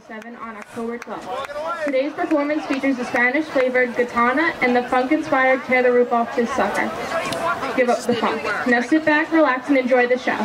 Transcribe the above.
2007 on October 12th. Today's performance features the Spanish-flavored Gitana and the funk-inspired Tear the Roof Off This Sucker. Give up the funk. Now sit back, relax, and enjoy the show.